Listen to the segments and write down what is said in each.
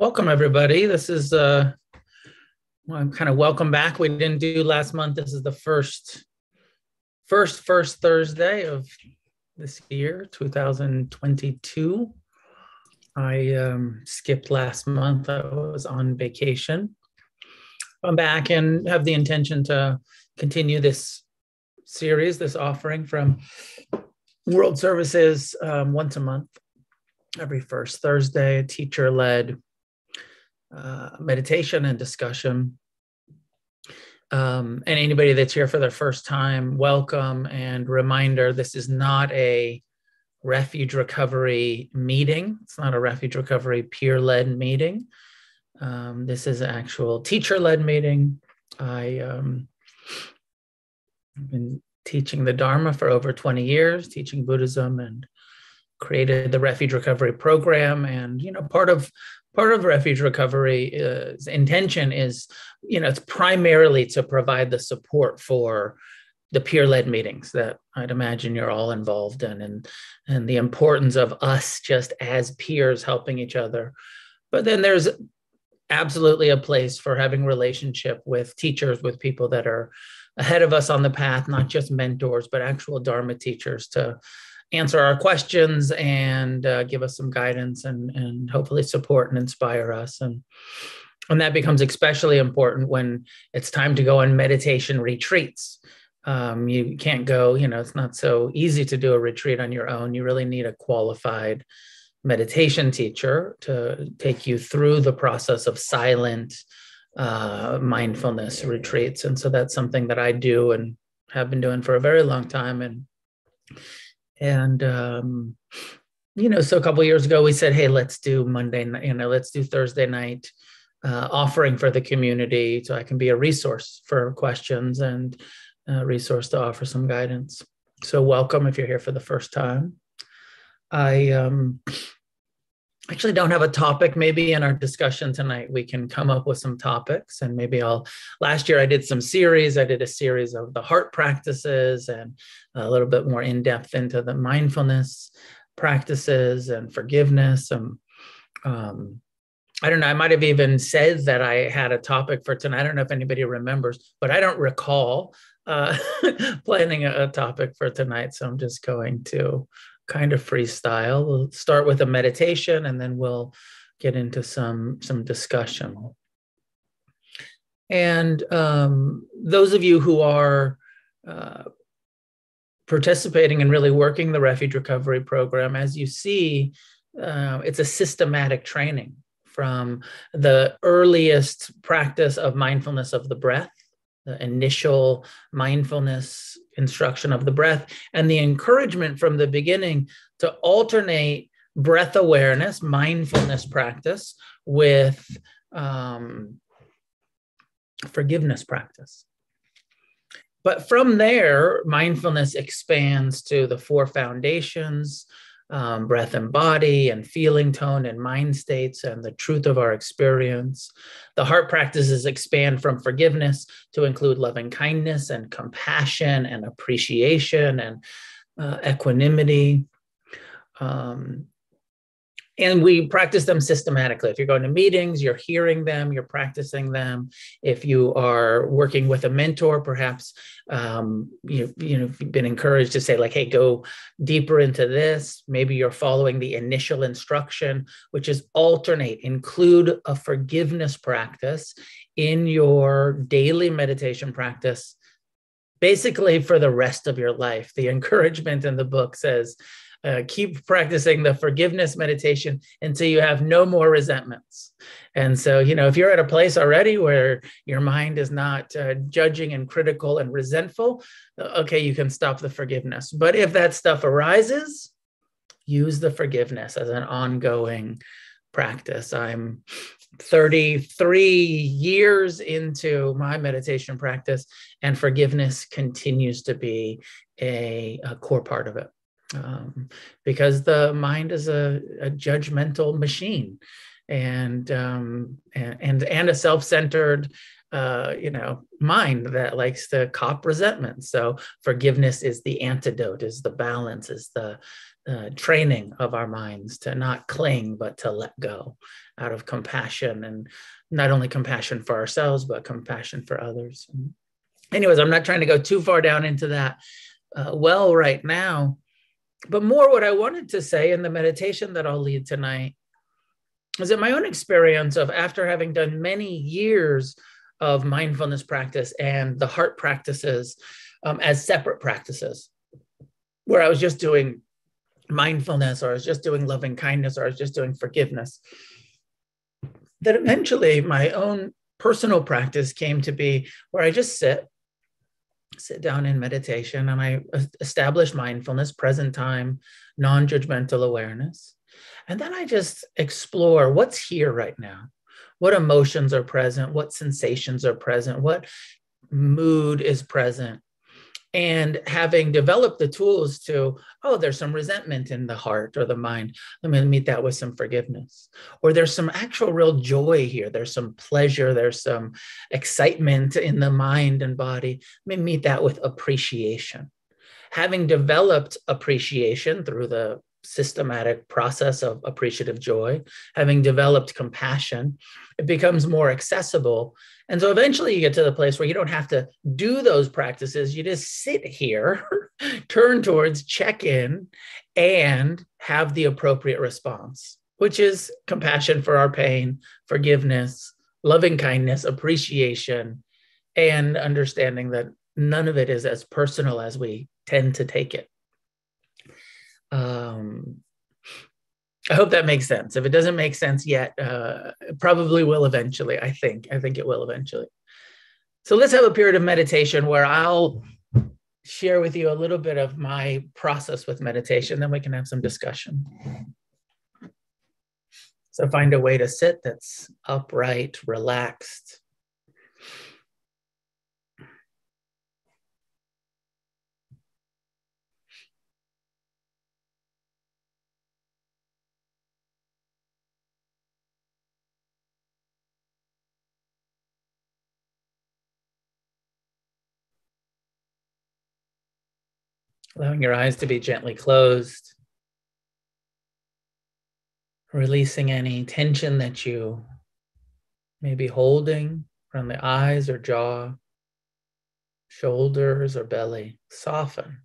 Welcome, everybody. This is uh, well, kind of welcome back. We didn't do last month. This is the first, first, first Thursday of this year, 2022. I um, skipped last month. I was on vacation. I'm back and have the intention to continue this series, this offering from World Services um, once a month, every first Thursday, teacher led uh, meditation and discussion. Um, and anybody that's here for their first time, welcome and reminder this is not a refuge recovery meeting. It's not a refuge recovery peer led meeting. Um, this is an actual teacher led meeting. I, um, I've been teaching the Dharma for over 20 years, teaching Buddhism and created the refuge recovery program and you know part of part of refuge recovery's uh, intention is you know it's primarily to provide the support for the peer-led meetings that i'd imagine you're all involved in and and the importance of us just as peers helping each other. But then there's absolutely a place for having relationship with teachers with people that are ahead of us on the path not just mentors but actual dharma teachers to answer our questions and uh, give us some guidance and, and hopefully support and inspire us. And, and that becomes especially important when it's time to go on meditation retreats. Um, you can't go, you know, it's not so easy to do a retreat on your own. You really need a qualified meditation teacher to take you through the process of silent uh, mindfulness retreats. And so that's something that I do and have been doing for a very long time. And and um, you know so a couple years ago we said hey let's do monday night you know let's do thursday night uh, offering for the community so i can be a resource for questions and a resource to offer some guidance. So welcome if you're here for the first time. I um, actually don't have a topic. Maybe in our discussion tonight we can come up with some topics. And maybe i'll last year i did some series. I did a series of the heart practices and a little bit more in depth into the mindfulness practices and forgiveness. And um, i don't know. I might have even said that i had a topic for tonight. I don't know if anybody remembers but i don't recall uh, planning a, a topic for tonight. So i'm just going to kind of freestyle. We'll start with a meditation and then we'll get into some some discussion. And um, those of you who are uh, participating and really working the refuge recovery program, as you see, uh, it's a systematic training from the earliest practice of mindfulness of the breath, the initial mindfulness instruction of the breath and the encouragement from the beginning to alternate breath awareness, mindfulness practice with um, forgiveness practice. But from there, mindfulness expands to the four foundations um, breath and body, and feeling tone and mind states, and the truth of our experience. The heart practices expand from forgiveness to include loving kindness and compassion and appreciation and uh, equanimity. Um, and we practice them systematically. If you're going to meetings you're hearing them you're practicing them. If you are working with a mentor perhaps um, you, you know you've been encouraged to say like hey go deeper into this maybe you're following the initial instruction which is alternate include a forgiveness practice in your daily meditation practice basically for the rest of your life. The encouragement in the book says uh, keep practicing the forgiveness meditation until you have no more resentments. And so, you know, if you're at a place already where your mind is not uh, judging and critical and resentful, uh, okay, you can stop the forgiveness. But if that stuff arises, use the forgiveness as an ongoing practice. I'm 33 years into my meditation practice, and forgiveness continues to be a, a core part of it um, because the mind is a, a judgmental machine and um, and and a self-centered uh, you know mind that likes to cop resentment so forgiveness is the antidote is the balance is the uh, training of our minds to not cling, but to let go out of compassion and not only compassion for ourselves, but compassion for others. Anyways, I'm not trying to go too far down into that uh, well right now, but more what I wanted to say in the meditation that I'll lead tonight is that my own experience of after having done many years of mindfulness practice and the heart practices um, as separate practices, where I was just doing mindfulness or I was just doing loving kindness or I was just doing forgiveness. That eventually my own personal practice came to be where I just sit, sit down in meditation and I establish mindfulness, present time, non judgmental awareness. And then I just explore what's here right now. What emotions are present? What sensations are present? What mood is present? And having developed the tools to oh there's some resentment in the heart or the mind. Let me meet that with some forgiveness. Or there's some actual real joy here. There's some pleasure. There's some excitement in the mind and body. Let me meet that with appreciation. Having developed appreciation through the systematic process of appreciative joy having developed compassion it becomes more accessible and so eventually you get to the place where you don't have to do those practices. You just sit here, turn towards, check in, and have the appropriate response, which is compassion for our pain, forgiveness, loving kindness, appreciation, and understanding that none of it is as personal as we tend to take it. Um, I hope that makes sense. If it doesn't make sense yet, uh, probably will eventually. I think. I think it will eventually. So let's have a period of meditation where I'll share with you a little bit of my process with meditation. Then we can have some discussion. So find a way to sit that's upright, relaxed. Allowing your eyes to be gently closed, releasing any tension that you may be holding from the eyes or jaw, shoulders or belly. Soften.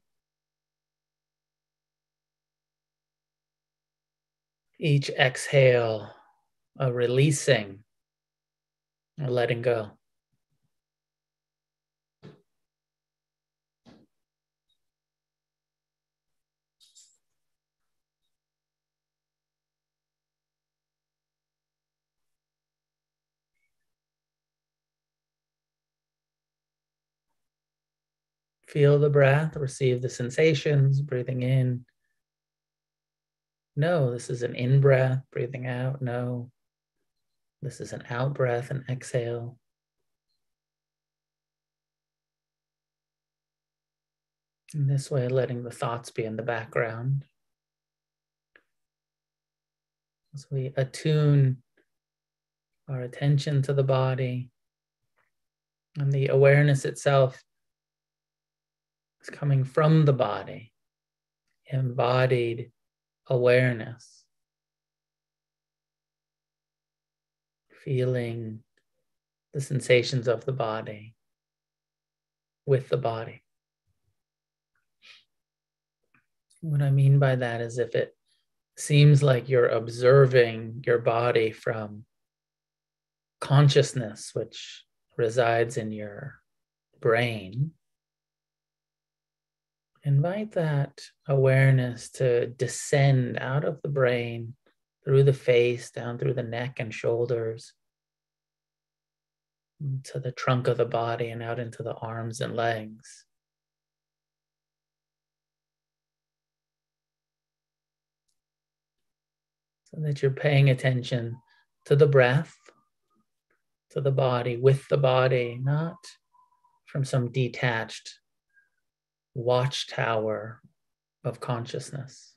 Each exhale, a releasing, a letting go. Feel the breath, receive the sensations, breathing in. No, this is an in breath, breathing out. No, this is an out breath and exhale. In this way, letting the thoughts be in the background. As we attune our attention to the body and the awareness itself is coming from the body, embodied awareness, feeling the sensations of the body with the body. What I mean by that is if it seems like you're observing your body from consciousness, which resides in your brain, invite that awareness to descend out of the brain through the face, down through the neck and shoulders, to the trunk of the body, and out into the arms and legs. So that you're paying attention to the breath, to the body, with the body, not from some detached watchtower of consciousness.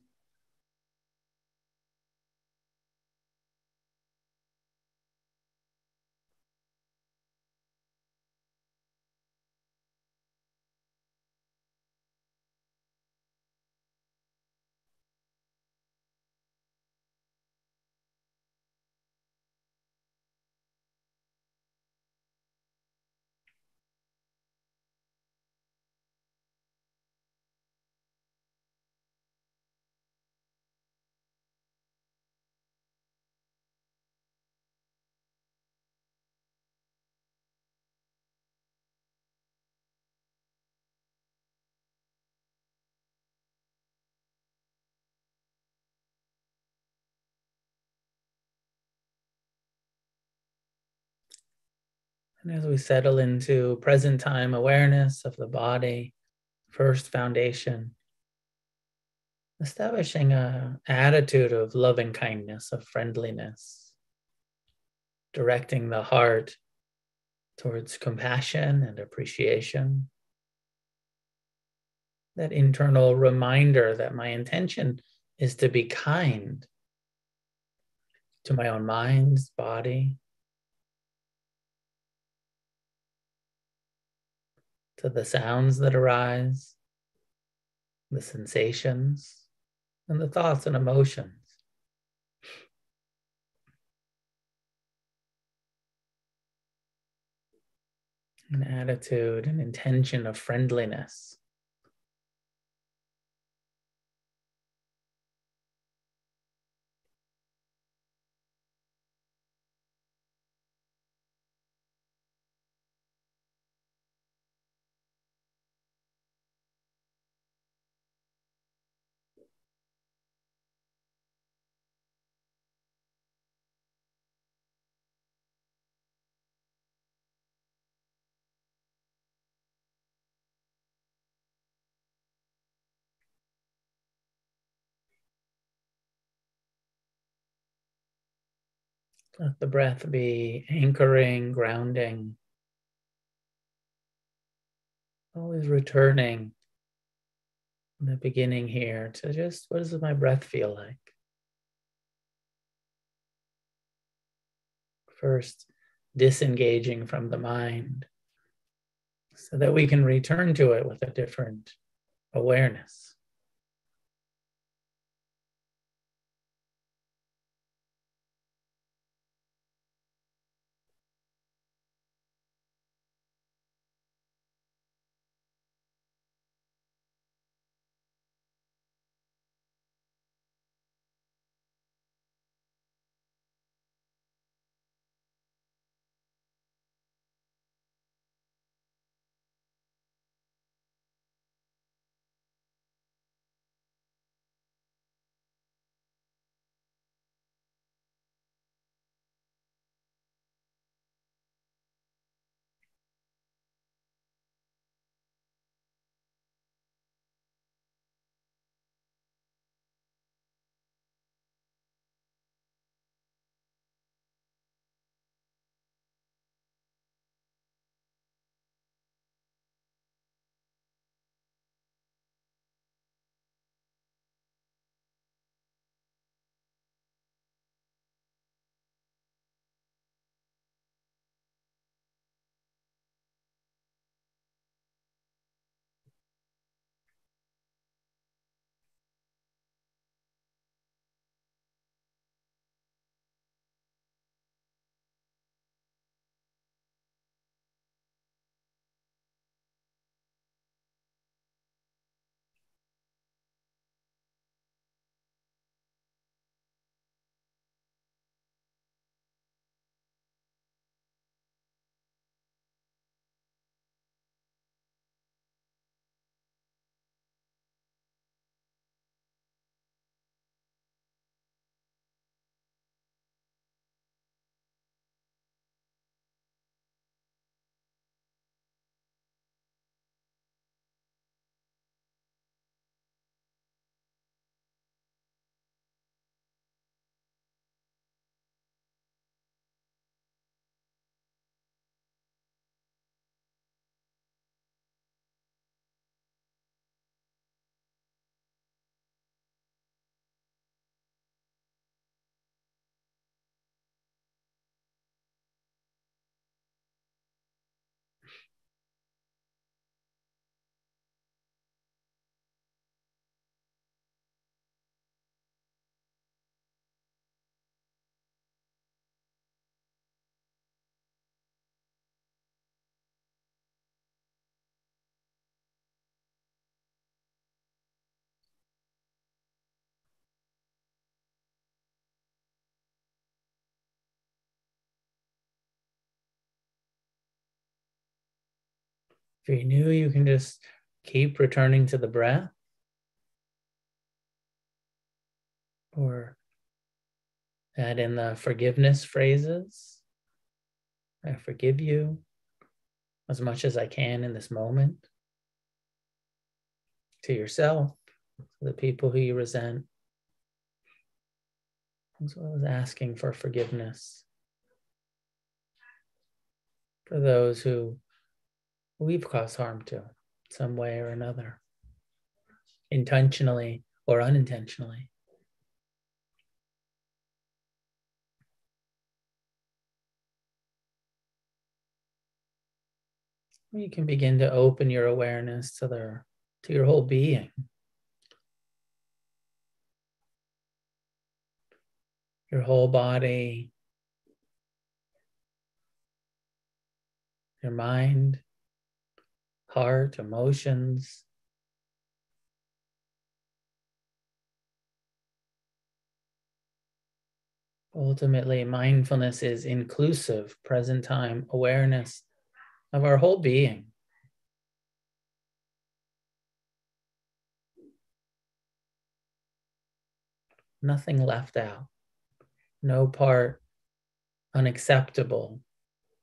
And as we settle into present time awareness of the body, first foundation, establishing a attitude of loving kindness, of friendliness, directing the heart towards compassion and appreciation. That internal reminder that my intention is to be kind to my own mind, body, to the sounds that arise, the sensations, and the thoughts and emotions. An attitude, an intention of friendliness. Let the breath be anchoring, grounding, always returning in the beginning here to just what does my breath feel like? First, disengaging from the mind so that we can return to it with a different awareness. If you're new, you can just keep returning to the breath. Or add in the forgiveness phrases. I forgive you. as much as I can in this moment to yourself, to the people who you resent, as well as asking for forgiveness for those who we've caused harm to some way or another, intentionally or unintentionally. You can begin to open your awareness to their to your whole being. Your whole body, your mind, heart, emotions. Ultimately, mindfulness is inclusive, present time awareness of our whole being. Nothing left out, no part unacceptable,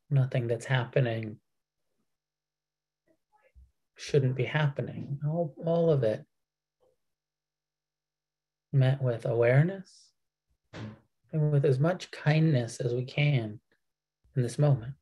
nothing that's happening shouldn't be happening. All, all of it met with awareness and with as much kindness as we can in this moment.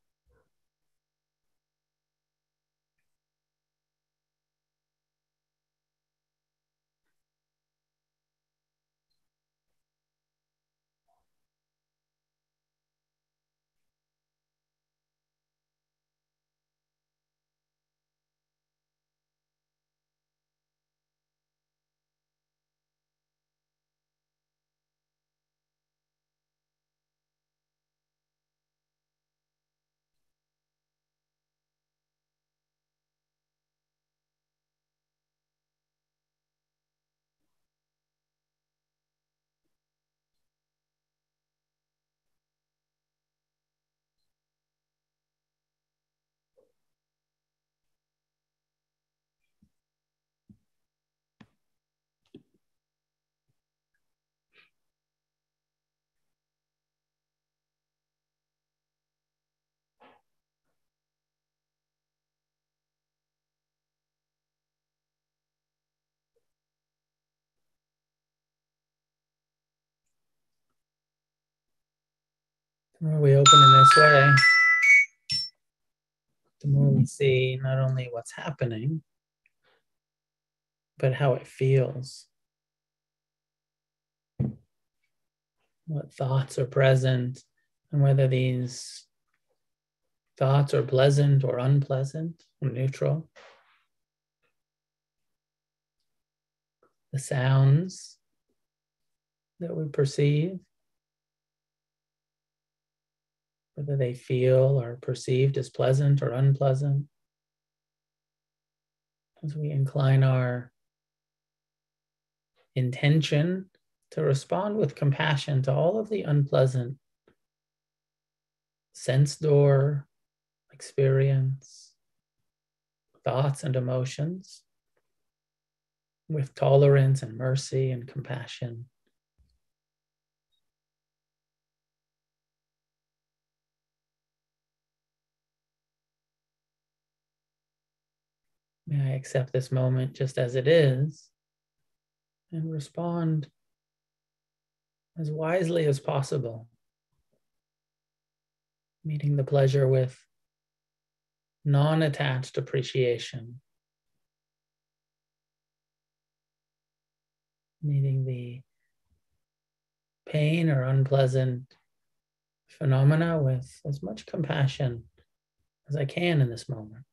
The more we open in this way, the more we see not only what's happening, but how it feels. What thoughts are present, and whether these thoughts are pleasant or unpleasant or neutral. The sounds that we perceive. Whether they feel or perceived as pleasant or unpleasant. As we incline our intention to respond with compassion to all of the unpleasant sense door experience, thoughts and emotions with tolerance and mercy and compassion. May I accept this moment just as it is and respond as wisely as possible, meeting the pleasure with non attached appreciation, meeting the pain or unpleasant phenomena with as much compassion as I can in this moment.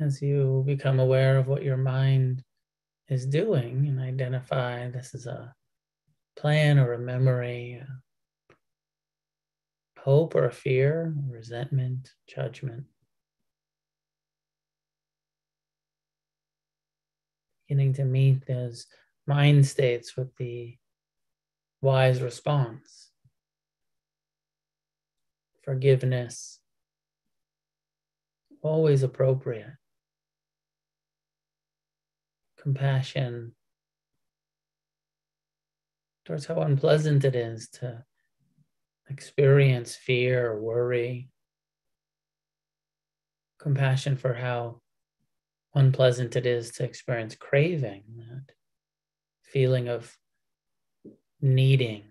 As you become aware of what your mind is doing and identify this is a plan or a memory, a hope or a fear, resentment, judgment. Beginning to meet those mind states with the wise response. Forgiveness, always appropriate. Compassion towards how unpleasant it is to experience fear or worry. Compassion for how unpleasant it is to experience craving, that feeling of needing,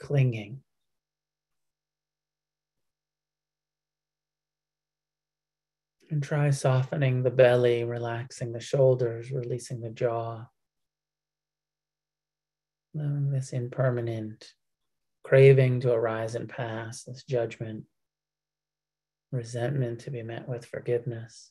clinging. And try softening the belly, relaxing the shoulders, releasing the jaw. Allowing this impermanent craving to arise and pass, this judgment, resentment to be met with forgiveness.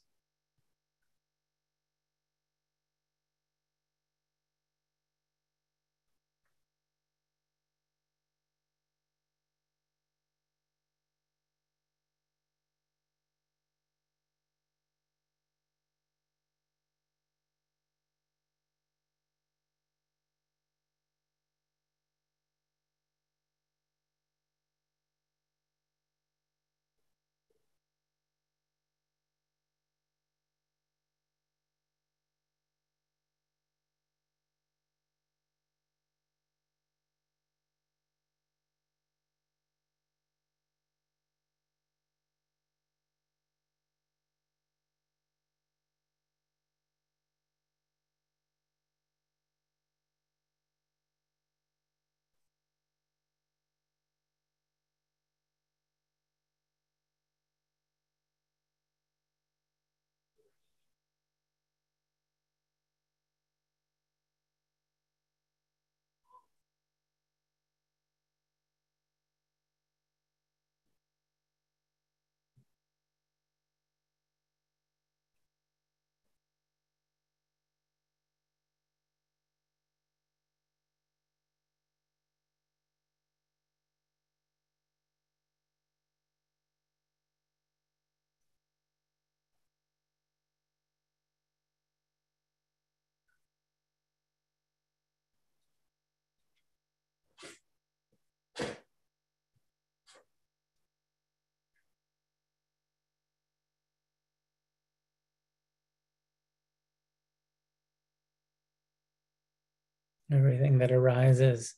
Everything that arises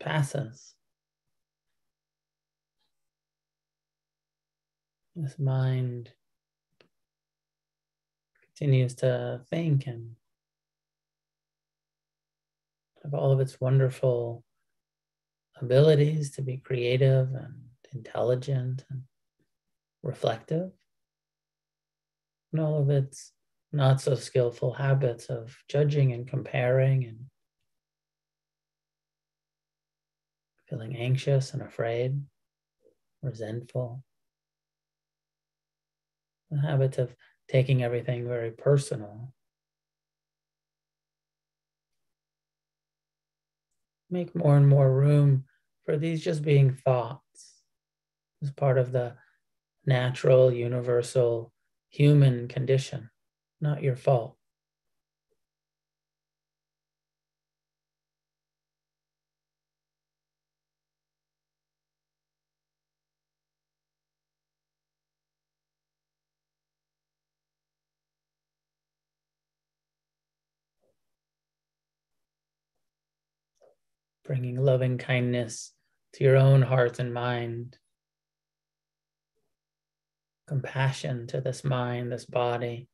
passes. This mind continues to think and have all of its wonderful abilities to be creative and intelligent and reflective, and all of its not so skillful habits of judging and comparing and feeling anxious and afraid, resentful. The habit of taking everything very personal. Make more and more room for these just being thoughts as part of the natural, universal human condition not your fault. Bringing loving kindness to your own heart and mind, compassion to this mind, this body.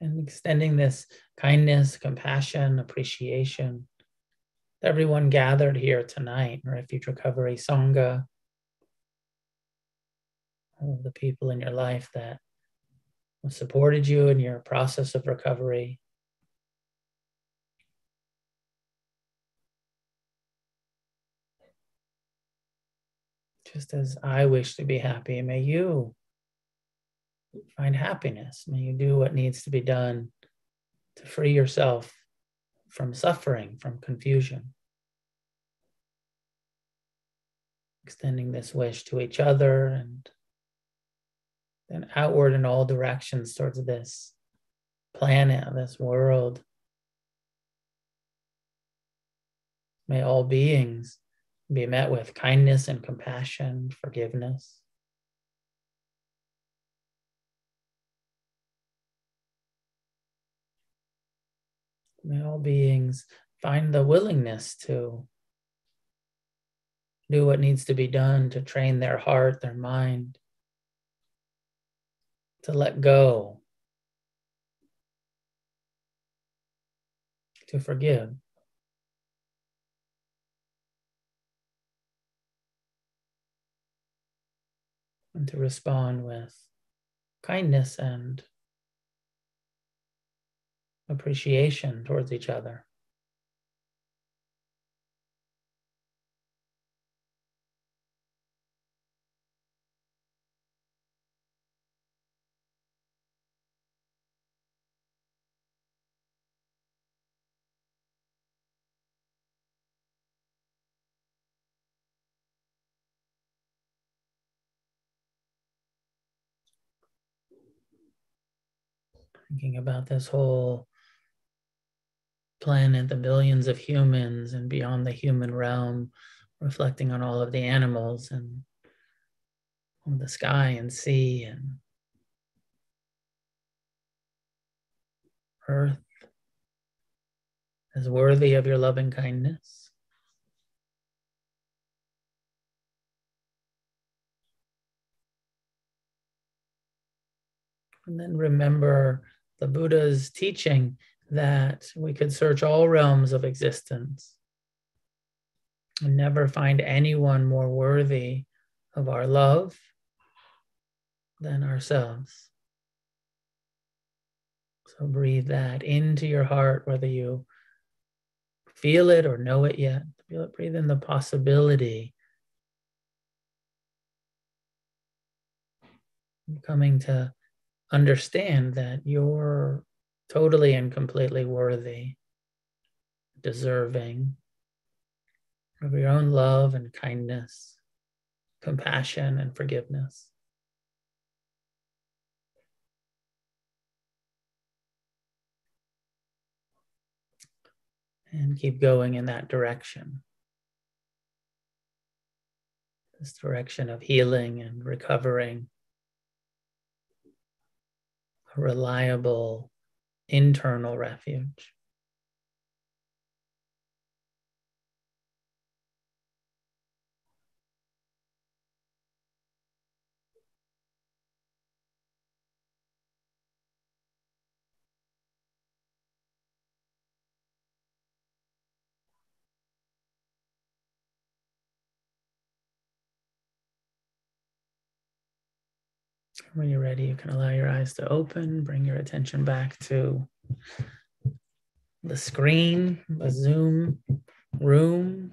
and extending this kindness, compassion, appreciation to everyone gathered here tonight, Refuge Recovery Sangha, all the people in your life that have supported you in your process of recovery. Just as I wish to be happy, may you find happiness. May you do what needs to be done to free yourself from suffering, from confusion. Extending this wish to each other and then outward in all directions towards this planet, this world. May all beings be met with kindness and compassion, forgiveness. May all beings find the willingness to do what needs to be done to train their heart, their mind, to let go, to forgive. And to respond with kindness and appreciation towards each other. thinking about this whole planet, the billions of humans, and beyond the human realm, reflecting on all of the animals and on the sky and sea and earth as worthy of your loving kindness. And then remember the Buddha's teaching that we could search all realms of existence and never find anyone more worthy of our love than ourselves. So breathe that into your heart, whether you feel it or know it yet. Feel it, breathe in the possibility. Of coming to understand that you're totally and completely worthy, deserving of your own love and kindness, compassion and forgiveness. And keep going in that direction. This direction of healing and recovering a reliable internal refuge. When you're ready, you can allow your eyes to open, bring your attention back to the screen, the Zoom room.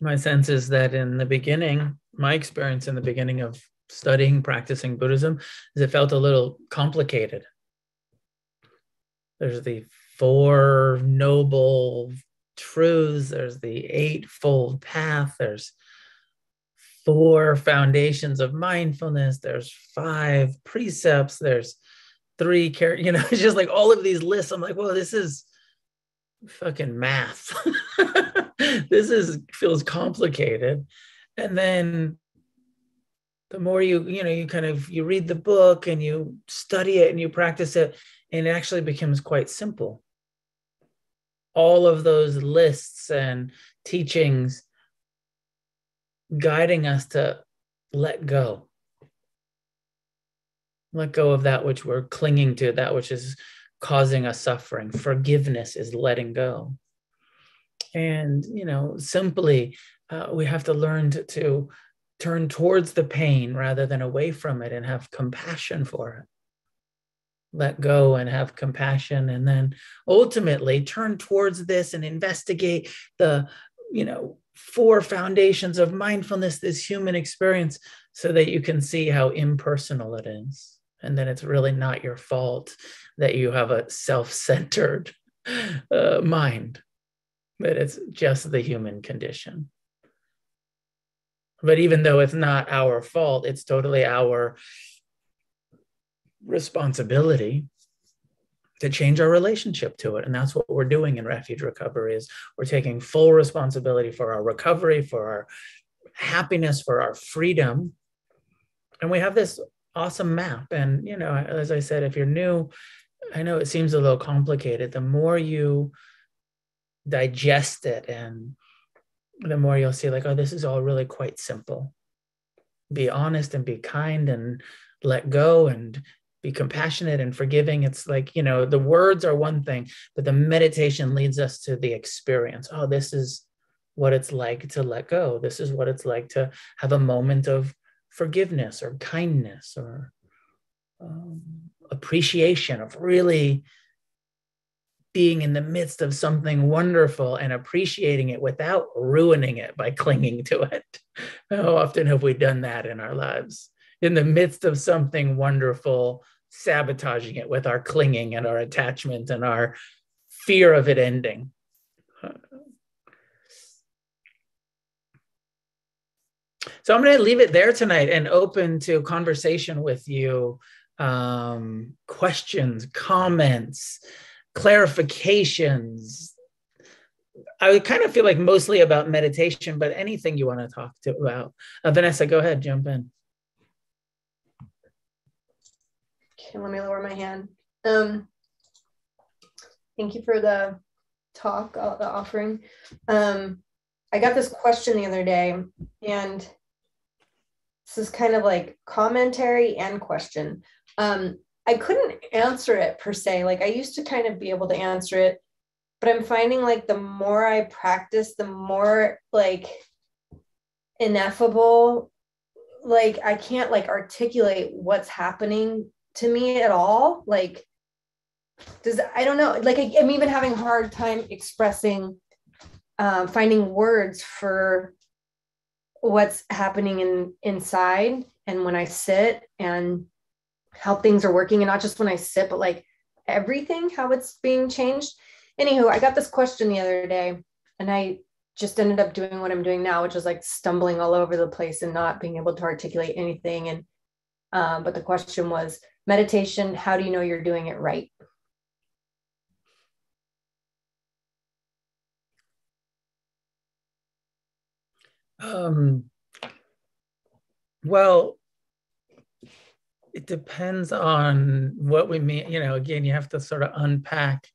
My sense is that in the beginning, my experience in the beginning of studying, practicing Buddhism, is it felt a little complicated. There's the four noble truths, there's the eightfold path, there's four foundations of mindfulness, there's five precepts, there's three care, you know, it's just like all of these lists. I'm like, well, this is fucking math. this is feels complicated and then the more you you know you kind of you read the book and you study it and you practice it and it actually becomes quite simple all of those lists and teachings guiding us to let go. Let go of that which we're clinging to, that which is causing us suffering. Forgiveness is letting go. And, you know, simply uh, we have to learn to, to turn towards the pain rather than away from it and have compassion for it. Let go and have compassion and then ultimately turn towards this and investigate the you know four foundations of mindfulness this human experience so that you can see how impersonal it is and then it's really not your fault that you have a self-centered uh, mind but it's just the human condition. But even though it's not our fault it's totally our responsibility to change our relationship to it. And that's what we're doing in refuge recovery is we're taking full responsibility for our recovery for our happiness for our freedom. And we have this awesome map. And you know as i said if you're new i know it seems a little complicated. The more you digest it and the more you'll see like oh this is all really quite simple. Be honest and be kind and let go and be compassionate and forgiving. It's like you know the words are one thing but the meditation leads us to the experience. Oh this is what it's like to let go. This is what it's like to have a moment of forgiveness or kindness or um, appreciation of really being in the midst of something wonderful and appreciating it without ruining it by clinging to it how often have we done that in our lives in the midst of something wonderful, sabotaging it with our clinging and our attachment and our fear of it ending. So I'm going to leave it there tonight and open to conversation with you, um, questions, comments, clarifications. I would kind of feel like mostly about meditation, but anything you want to talk to about. Uh, Vanessa, go ahead, jump in. Okay, let me lower my hand. Um, thank you for the talk, uh, the offering. Um, I got this question the other day, and this is kind of like commentary and question. Um, I couldn't answer it per se. Like I used to kind of be able to answer it, but I'm finding like the more I practice, the more like ineffable like I can't like articulate what's happening to me at all like does i don't know like I, am even having a hard time expressing uh, finding words for what's happening in inside and when i sit and how things are working and not just when i sit but like everything how it's being changed. Anywho i got this question the other day and i just ended up doing what i'm doing now which is like stumbling all over the place and not being able to articulate anything and um, but the question was meditation how do you know you're doing it right? Um, well it depends on what we mean you know again you have to sort of unpack.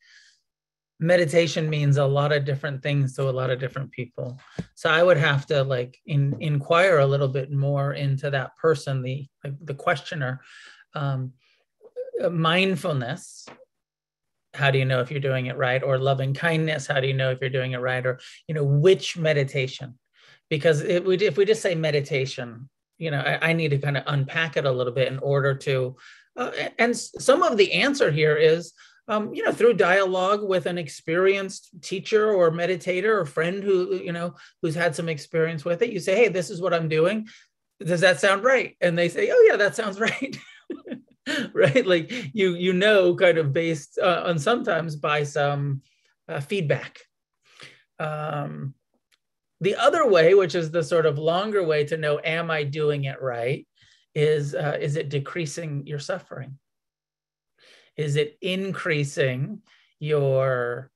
Meditation means a lot of different things to a lot of different people. So i would have to like in, inquire a little bit more into that person the the questioner. Um, mindfulness how do you know if you're doing it right? Or loving kindness how do you know if you're doing it right? Or you know which meditation? Because it would if we just say meditation you know I, I need to kind of unpack it a little bit in order to uh, and some of the answer here is um, you know through dialogue with an experienced teacher or meditator or friend who you know who's had some experience with it you say hey this is what i'm doing. Does that sound right? And they say oh yeah that sounds right. Right? Like you you know kind of based uh, on sometimes by some uh, feedback. Um, the other way which is the sort of longer way to know am i doing it right is uh, is it decreasing your suffering? Is it increasing your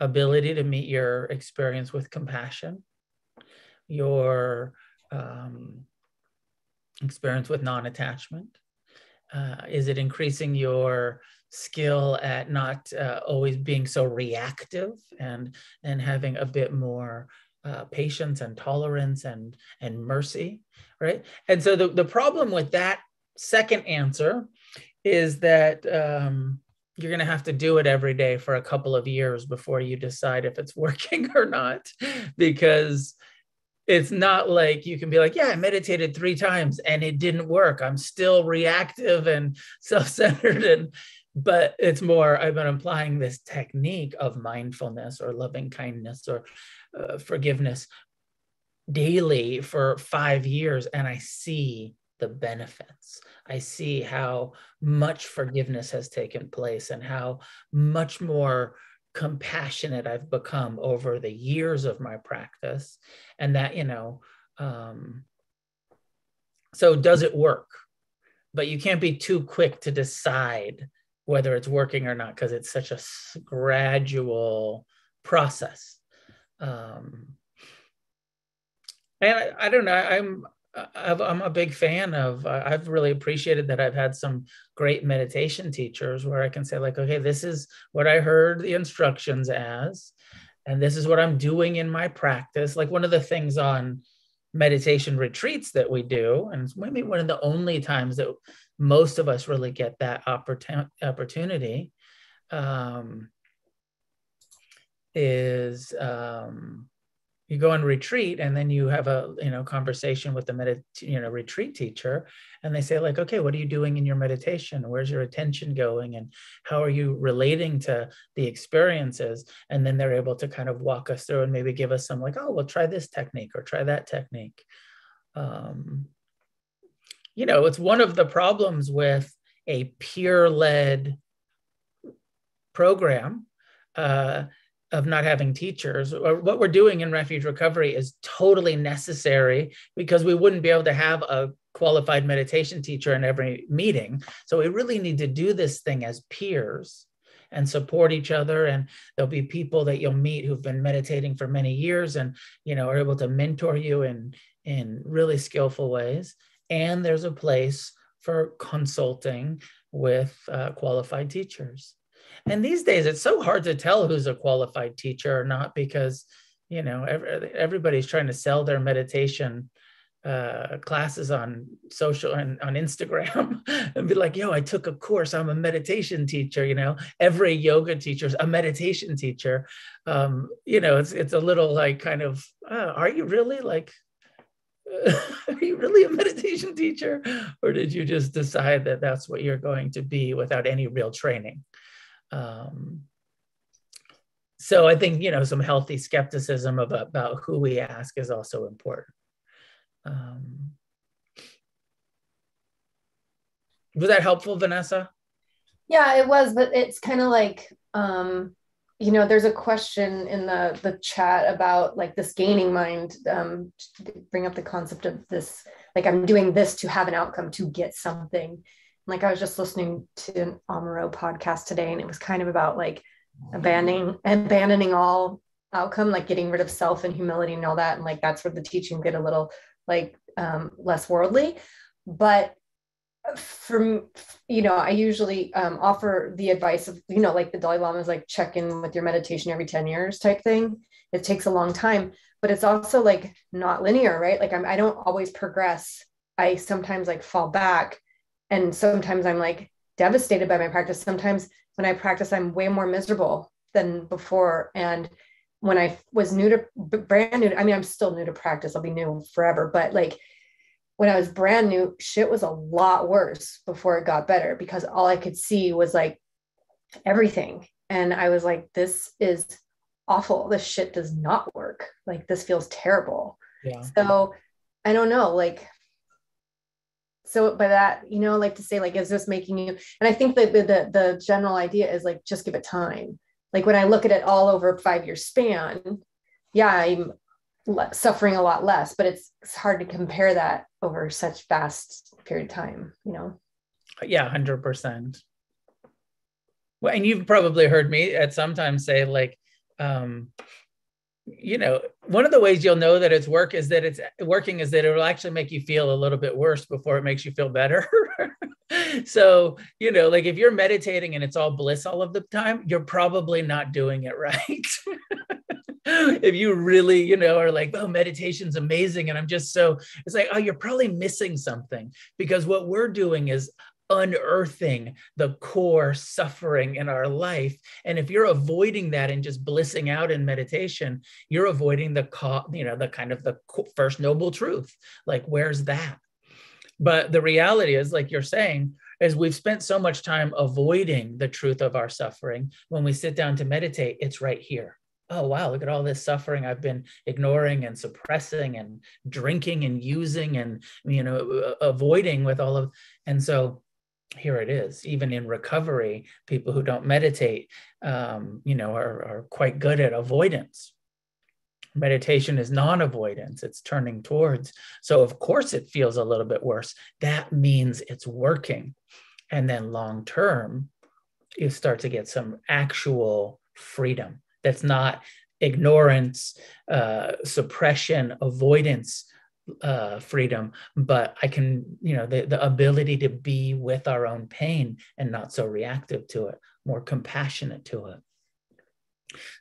ability to meet your experience with compassion? Your um, experience with non-attachment? Uh, is it increasing your skill at not uh, always being so reactive and and having a bit more uh, patience and tolerance and and mercy right? And so the, the problem with that second answer is that um, you're going to have to do it every day for a couple of years before you decide if it's working or not because it's not like you can be like yeah i meditated three times and it didn't work. I'm still reactive and self-centered and but it's more i've been applying this technique of mindfulness or loving kindness or uh, forgiveness daily for five years and i see the benefits. I see how much forgiveness has taken place and how much more compassionate I've become over the years of my practice. And that, you know, um, so does it work? But you can't be too quick to decide whether it's working or not because it's such a gradual process. Um, and I, I don't know. I'm i am a big fan of. I've really appreciated that I've had some great meditation teachers where I can say like, okay, this is what I heard the instructions as, and this is what I'm doing in my practice. Like one of the things on meditation retreats that we do, and it's maybe one of the only times that most of us really get that opportun- opportunity, um, is um, you go on retreat and then you have a you know conversation with the medit you know retreat teacher and they say like okay what are you doing in your meditation? Where's your attention going? And how are you relating to the experiences? And then they're able to kind of walk us through and maybe give us some like oh well try this technique or try that technique. Um, you know it's one of the problems with a peer led program uh, of not having teachers what we're doing in refuge recovery is totally necessary because we wouldn't be able to have a qualified meditation teacher in every meeting. So we really need to do this thing as peers and support each other. And there'll be people that you'll meet who've been meditating for many years and you know are able to mentor you in in really skillful ways. And there's a place for consulting with uh, qualified teachers and these days it's so hard to tell who's a qualified teacher or not because you know every, everybody's trying to sell their meditation uh, classes on social and on Instagram and be like, yo, I took a course. I'm a meditation teacher. You know, every yoga teacher's a meditation teacher. Um, you know, it's it's a little like kind of, uh, are you really like, are you really a meditation teacher, or did you just decide that that's what you're going to be without any real training? Um, so I think you know some healthy skepticism about, about who we ask is also important. Um, was that helpful, Vanessa? Yeah, it was, but it's kind of like um, you know, there's a question in the the chat about like this gaining mind. Um, bring up the concept of this, like I'm doing this to have an outcome to get something like I was just listening to an Amaro podcast today, and it was kind of about like abandoning abandoning all outcome, like getting rid of self and humility and all that. And like that's where the teaching get a little like um, less worldly. But from you know, I usually um, offer the advice of you know, like the Dalai Lama is like check in with your meditation every ten years type thing. It takes a long time, but it's also like not linear, right? Like I'm, I don't always progress. I sometimes like fall back and sometimes i'm like devastated by my practice. Sometimes when i practice i'm way more miserable than before. And when i was new to brand new i mean i'm still new to practice. I'll be new forever. But like when i was brand new shit was a lot worse before it got better because all i could see was like everything. And i was like this is awful. This shit does not work. Like this feels terrible. Yeah. so i don't know. Like so by that you know like to say like is this making you and i think that the, the the general idea is like just give it time. Like when i look at it all over five year span yeah i'm suffering a lot less but it's, it's hard to compare that over such vast period of time you know? Yeah 100% well and you've probably heard me at sometimes say like um you know, one of the ways you'll know that it's work is that it's working is that it will actually make you feel a little bit worse before it makes you feel better. so, you know, like if you're meditating and it's all bliss all of the time, you're probably not doing it right. if you really, you know, are like, oh, meditation's amazing. And I'm just so, it's like, oh, you're probably missing something because what we're doing is unearthing the core suffering in our life. And if you're avoiding that and just blissing out in meditation, you're avoiding the, you know, the kind of the first noble truth. Like, where's that? But the reality is, like you're saying, is we've spent so much time avoiding the truth of our suffering. When we sit down to meditate, it's right here oh wow look at all this suffering i've been ignoring and suppressing and drinking and using and you know avoiding with all of and so here it is. Even in recovery people who don't meditate um, you know are, are quite good at avoidance. Meditation is non-avoidance. It's turning towards. So of course it feels a little bit worse. That means it's working. And then long term you start to get some actual freedom. That's not ignorance, uh, suppression, avoidance uh, freedom, but I can, you know, the, the ability to be with our own pain and not so reactive to it, more compassionate to it.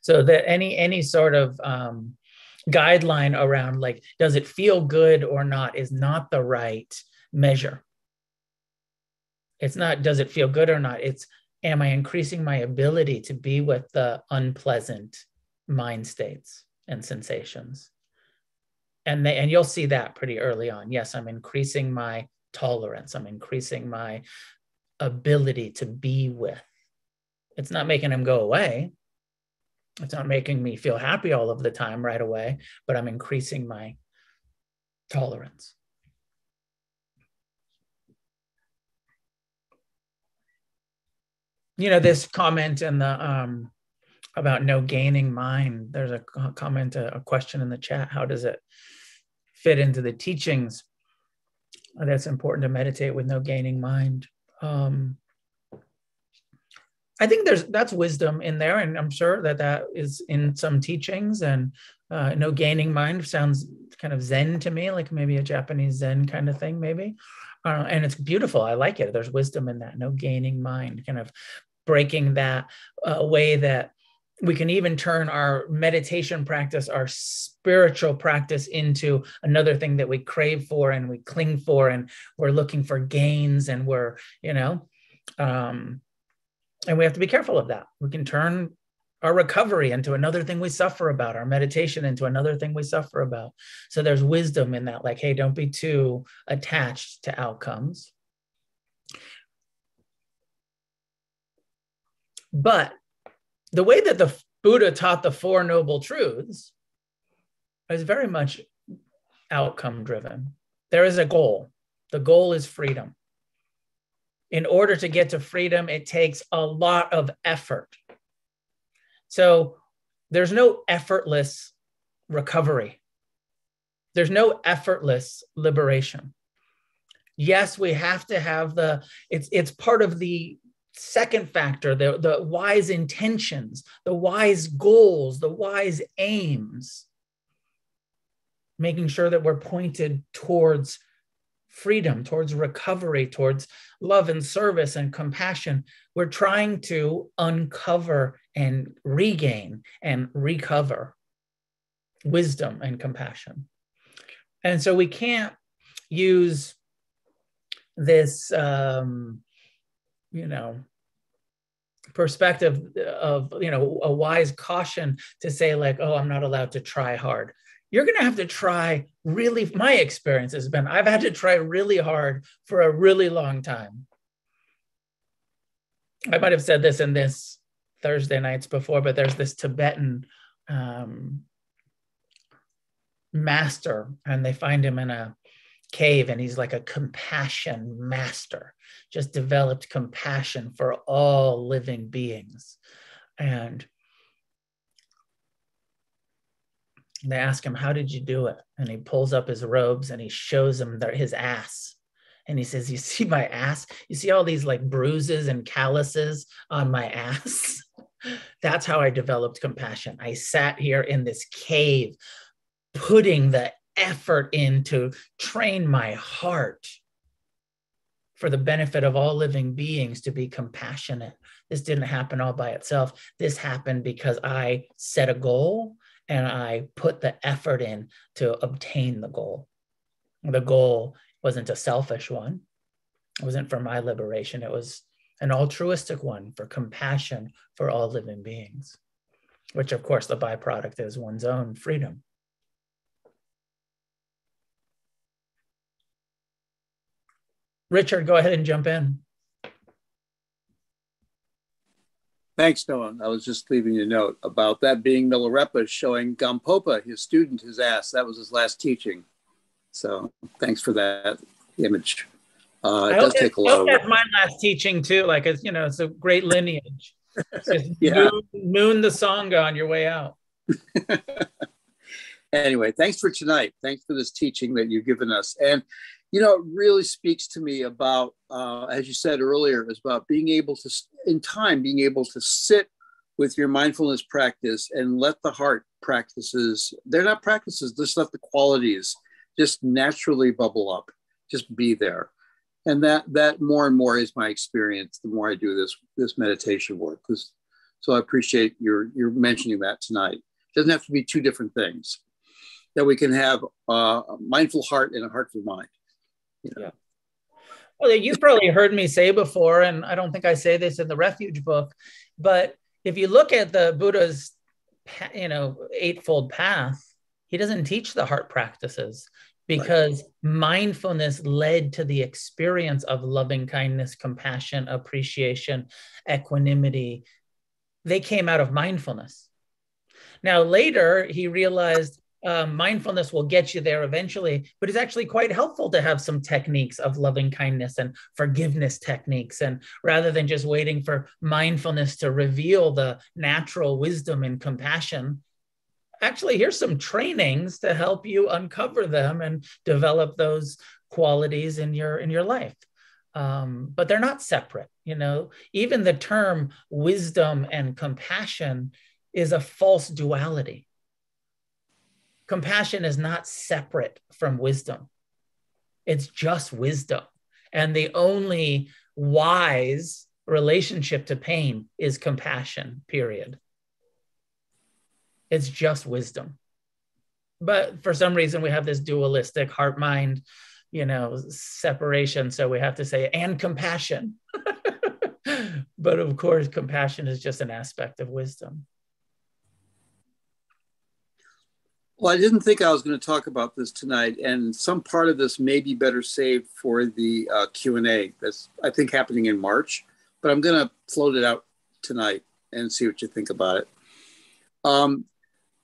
So that any any sort of um, guideline around like does it feel good or not is not the right measure. It's not does it feel good or not. It's am I increasing my ability to be with the unpleasant mind states and sensations? And they, and you'll see that pretty early on. Yes, I'm increasing my tolerance. I'm increasing my ability to be with. It's not making them go away. It's not making me feel happy all of the time right away, but I'm increasing my tolerance. you know this comment and the um about no gaining mind there's a comment a, a question in the chat how does it fit into the teachings that's important to meditate with no gaining mind um i think there's that's wisdom in there and i'm sure that that is in some teachings and uh, no gaining mind sounds kind of zen to me like maybe a japanese zen kind of thing maybe uh, and it's beautiful. I like it. There's wisdom in that. No gaining mind, kind of breaking that uh, way that we can even turn our meditation practice, our spiritual practice, into another thing that we crave for and we cling for, and we're looking for gains, and we're, you know, um, and we have to be careful of that. We can turn our recovery into another thing we suffer about, our meditation into another thing we suffer about. So there's wisdom in that, like, hey, don't be too attached to outcomes. But the way that the Buddha taught the Four Noble Truths is very much outcome driven. There is a goal. The goal is freedom. In order to get to freedom, it takes a lot of effort. So there's no effortless recovery. There's no effortless liberation. Yes, we have to have the, it's, it's part of the second factor the, the wise intentions the wise goals the wise aims making sure that we're pointed towards freedom towards recovery towards love and service and compassion. We're trying to uncover and regain and recover wisdom and compassion. And so we can't use this um, you know perspective of you know a wise caution to say like oh i'm not allowed to try hard. You're going to have to try really my experience has been i've had to try really hard for a really long time. I might have said this in this thursday nights before but there's this tibetan um, master and they find him in a cave and he's like a compassion master just developed compassion for all living beings. And they ask him how did you do it? And he pulls up his robes and he shows them his ass. And he says you see my ass? You see all these like bruises and calluses on my ass? That's how i developed compassion. I sat here in this cave putting the effort in to train my heart for the benefit of all living beings to be compassionate. This didn't happen all by itself. This happened because I set a goal and I put the effort in to obtain the goal. The goal wasn't a selfish one, it wasn't for my liberation, it was an altruistic one for compassion for all living beings, which, of course, the byproduct is one's own freedom. Richard, go ahead and jump in. Thanks, Noah. I was just leaving you a note about that being Milarepa showing Gampopa, his student, his ass. That was his last teaching. So thanks for that image. Uh, it does take a lot. That's my last teaching too. Like it's you know, it's a great lineage. yeah. Moon, moon the sangha on your way out. anyway, thanks for tonight. Thanks for this teaching that you've given us. And you know, it really speaks to me about, uh, as you said earlier, is about being able to, in time, being able to sit with your mindfulness practice and let the heart practices, they're not practices, just let the qualities just naturally bubble up, just be there. And that that more and more is my experience the more I do this this meditation work. This, so I appreciate your your mentioning that tonight. It doesn't have to be two different things. That we can have a mindful heart and a heartful mind. You know? Yeah. Well, you've probably heard me say before, and I don't think I say this in the Refuge book, but if you look at the Buddha's, you know, eightfold path, he doesn't teach the heart practices because right. mindfulness led to the experience of loving kindness, compassion, appreciation, equanimity. They came out of mindfulness. Now, later, he realized um, mindfulness will get you there eventually, but it's actually quite helpful to have some techniques of loving kindness and forgiveness techniques. And rather than just waiting for mindfulness to reveal the natural wisdom and compassion, actually, here's some trainings to help you uncover them and develop those qualities in your in your life. Um, but they're not separate. You know, even the term wisdom and compassion is a false duality compassion is not separate from wisdom, it's just wisdom. And the only wise relationship to pain is compassion, period. It's just wisdom. But for some reason, we have this dualistic heart mind, you know, separation. So we have to say, and compassion. but of course, compassion is just an aspect of wisdom. Well, I didn't think I was going to talk about this tonight, and some part of this may be better saved for the uh, Q and A. That's I think happening in March, but I'm going to float it out tonight and see what you think about it. Um,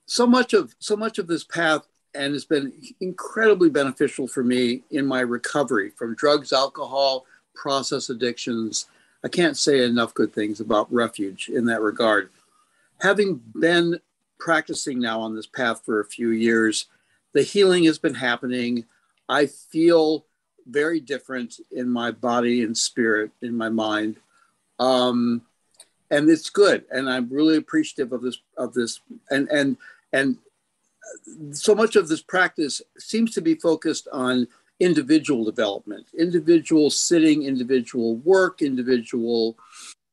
so much of so much of this path and it's been incredibly beneficial for me in my recovery from drugs, alcohol, process addictions. I can't say enough good things about refuge in that regard. Having been practicing now on this path for a few years, the healing has been happening. I feel very different in my body and spirit, in my mind. Um, and it's good. And I'm really appreciative of this, of this. And, and, and so much of this practice seems to be focused on individual development, individual sitting, individual work, individual,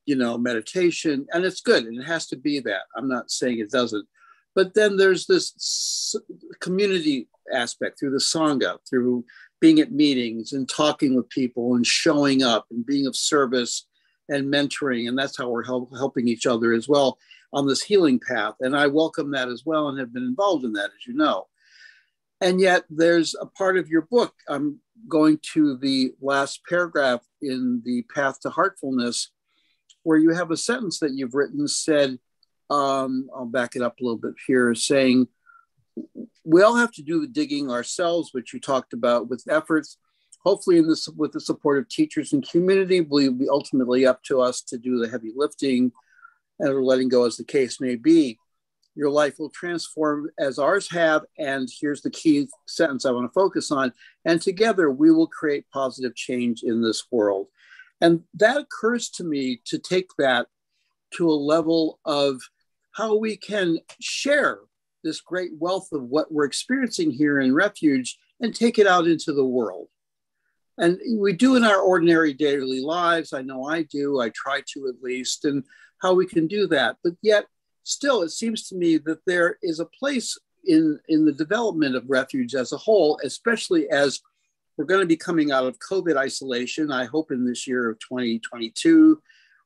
you know, meditation. And it's good. And it has to be that. I'm not saying it doesn't. But then there's this community aspect through the Sangha, through being at meetings and talking with people and showing up and being of service and mentoring. And that's how we're help, helping each other as well on this healing path. And I welcome that as well and have been involved in that, as you know. And yet, there's a part of your book. I'm going to the last paragraph in the Path to Heartfulness, where you have a sentence that you've written said, um, I'll back it up a little bit here, saying we all have to do the digging ourselves, which you talked about with efforts. Hopefully, in this, with the support of teachers and community, will be ultimately up to us to do the heavy lifting and letting go, as the case may be. Your life will transform as ours have. And here's the key sentence I want to focus on. And together, we will create positive change in this world. And that occurs to me to take that to a level of how we can share this great wealth of what we're experiencing here in refuge and take it out into the world. And we do in our ordinary daily lives. I know I do. I try to at least, and how we can do that. But yet, still, it seems to me that there is a place in, in the development of refuge as a whole, especially as we're going to be coming out of COVID isolation, I hope in this year of 2022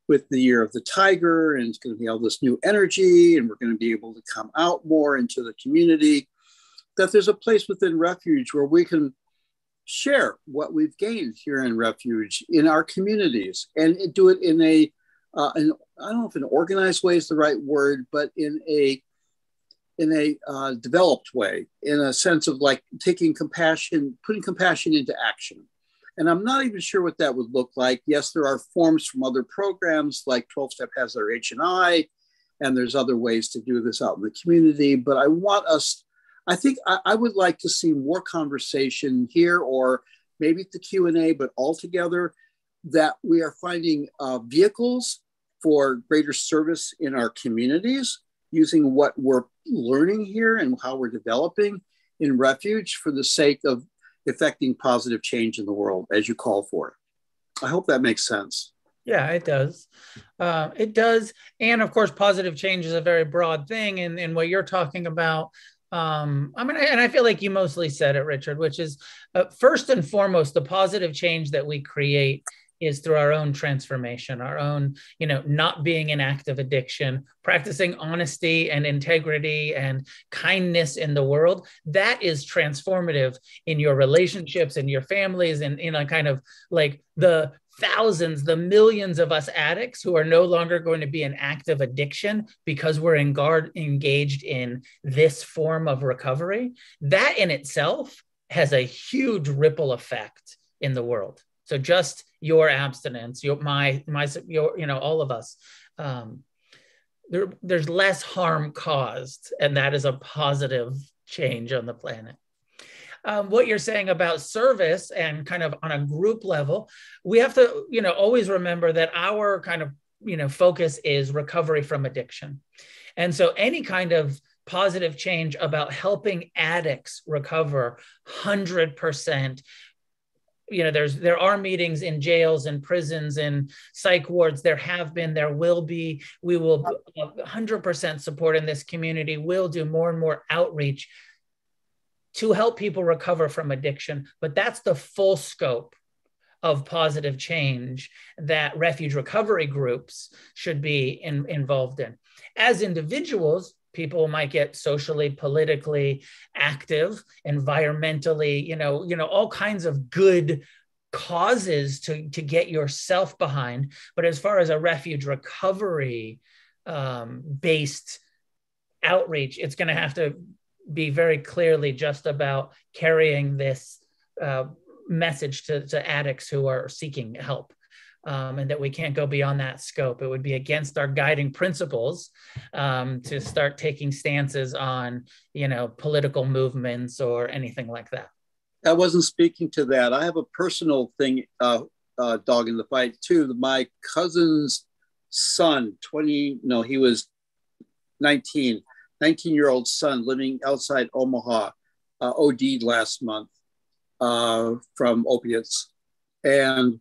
with the year of the tiger, and it's going to be all this new energy, and we're going to be able to come out more into the community. That there's a place within refuge where we can share what we've gained here in refuge in our communities and do it in a uh, an, I don't know if an organized way is the right word, but in a in a uh, developed way, in a sense of like taking compassion, putting compassion into action. And I'm not even sure what that would look like. Yes, there are forms from other programs, like 12 Step has their H&I, and there's other ways to do this out in the community. But I want us, I think I, I would like to see more conversation here, or maybe at the Q&A, but altogether, that we are finding uh, vehicles for greater service in our communities using what we're learning here and how we're developing in refuge for the sake of effecting positive change in the world as you call for. it. I hope that makes sense. Yeah, it does. Uh, it does. And of course, positive change is a very broad thing. And, and what you're talking about, um, I mean, and I feel like you mostly said it, Richard, which is uh, first and foremost, the positive change that we create is through our own transformation our own you know not being in active addiction practicing honesty and integrity and kindness in the world. That is transformative in your relationships and your families and in a kind of like the thousands the millions of us addicts who are no longer going to be in active addiction because we're in guard, engaged in this form of recovery. That in itself has a huge ripple effect in the world so just your abstinence, your my my your you know all of us. Um, there, there's less harm caused, and that is a positive change on the planet. Um, what you're saying about service and kind of on a group level, we have to, you know, always remember that our kind of, you know, focus is recovery from addiction. And so any kind of positive change about helping addicts recover 100% you know there's there are meetings in jails and prisons and psych wards. There have been there will be. We will 100% support in this community. Will do more and more outreach to help people recover from addiction. But that's the full scope of positive change that refuge recovery groups should be in, involved in. As individuals people might get socially politically active environmentally you know you know all kinds of good causes to to get yourself behind. But as far as a refuge recovery um, based outreach it's going to have to be very clearly just about carrying this uh, message to, to addicts who are seeking help um, and that we can't go beyond that scope. It would be against our guiding principles um, to start taking stances on, you know, political movements or anything like that. I wasn't speaking to that. I have a personal thing, uh, uh, dog in the fight too. My cousin's son, 20, no, he was 19, 19 year old son living outside Omaha, uh, OD'd last month uh, from opiates. And